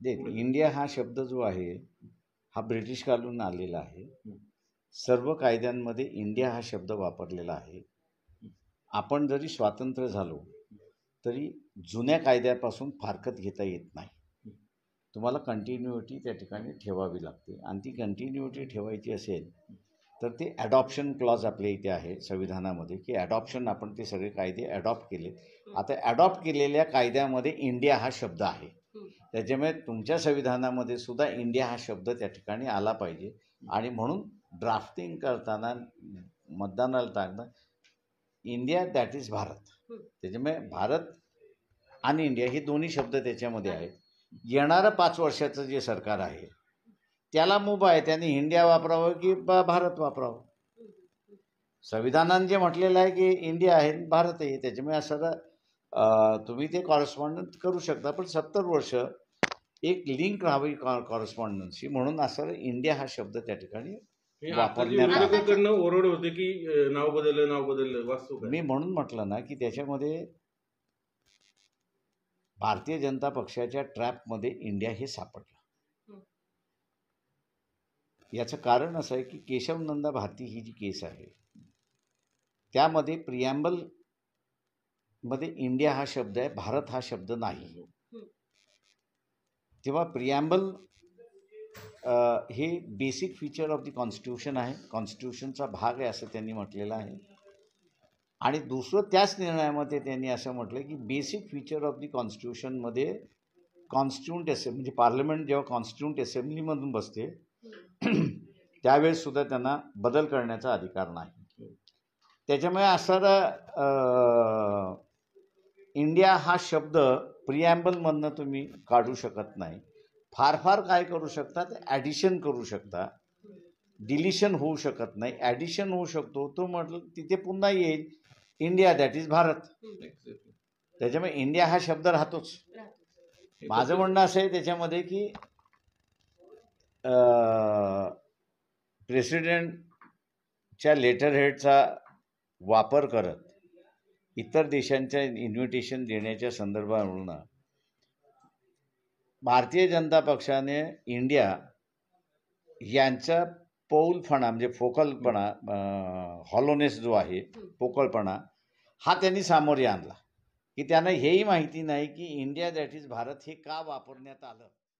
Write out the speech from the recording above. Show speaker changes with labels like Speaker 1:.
Speaker 1: दे India हा शब्द जो आहे हा ब्रिटिश कालून आलेला आहे. सर्व कायद्यांमध्ये इंडिया हा शब्द वापरलेला आहे. आपण जरी स्वातंत्र्य झालो तरी जुन्या कायद्यापासून फारकत घेता येत नाही. तुम्हाला कंटिन्युटी त्या ठिकाणी ठेवावी लागते. आणि ती कंटिन्युटी ठेवायची असेल तर ते ॲडॉप्शन क्लॉज आपल्या इथे आहे संविधानामध्ये की ॲडॉप्शन आपण ते सगळे कायदे ॲडॉप्ट केले आता ॲडॉप्ट केलेल्या कायद्यामध्ये इंडिया हा शब्द आहे. त्याच्यामुळे तुमच्या संविधानामध्ये सुद्धा इंडिया हा शब्द त्या ठिकाणी आला पाहिजे. आणि म्हणून ड्राफ्टिंग करताना मतदानाला टाकणं इंडिया दॅट इज भारत. त्याच्यामुळे भारत आणि इंडिया हे दोन्ही शब्द त्याच्यामध्ये आहेत. येणारं पाच वर्षाचं जे सरकार आहे त्याला मुभा आहे त्याने इंडिया वापरावं की बा भारत वापरावं? संविधानाने जे म्हटलेलं आहे की इंडिया आहे भारत आहे त्याच्यामुळे असं तुम्ही ते कॉरेस्पॉन्डन्स करू शकता पण सत्तर वर्ष एक लिंक राहावी कॉरेस्पॉन्डन्सशी म्हणून असं इंडिया हा शब्द त्या ठिकाणी वापरण्यात
Speaker 2: ओरड होते की नाव बदललं नाव बदललं वास्तव काय?
Speaker 1: मी म्हणून म्हटलं ना की त्याच्यामध्ये भारतीय जनता पक्षाच्या ट्रॅपमध्ये इंडिया हे सापडलं. याचं कारण असं आहे की केशवनंदा भारती ही जी केस आहे त्यामध्ये प्रिॲम्बल मध्ये इंडिया हा शब्द आहे भारत हा शब्द नाही. तेव्हा प्रियॅम्बल हे basic feature of the constitution आहे कॉन्स्टिट्यूशनचा भाग आहे असं त्यांनी म्हटलेलं आहे. आणि दुसरं त्याच निर्णयामध्ये त्यांनी असं म्हटलं की बेसिक फीचर ऑफ द कॉन्स्टिट्यूशनमध्ये कॉन्स्टिट्यूंट असेंब्ली म्हणजे पार्लमेंट जेव्हा कॉन्स्टिट्यूंट असेंब्लीमधून बसते त्यावेळेससुद्धा त्यांना बदल करण्याचा अधिकार नाही. त्याच्यामुळे असा इंडिया हा शब्द प्रिॲम्बलमधनं तुम्ही काढू शकत नाही. फार फार काय करू शकता? ते ॲडिशन करू शकता. डिलिशन होऊ शकत नाही. ॲडिशन होऊ शकतो. तो म्हटलं तिथे पुन्हा येईल. India that is Bharat. त्याच्यामुळे इंडिया हा शब्द राहतोच. माझं म्हणणं असं आहे त्याच्यामध्ये की प्रेसिडेंटच्या लेटर हेडचा वापर करत इतर देशांच्या इन्व्हिटेशन देण्याच्या संदर्भावरून भारतीय जनता पक्षाने इंडिया यांचा पौलपणा म्हणजे फोकलपणा हॉलोनेस जो आहे पोकळपणा हा त्यांनी सामोरे आणला. की त्यांना हेही माहिती नाही की इंडिया दॅट इज भारत हे का वापरण्यात आलं?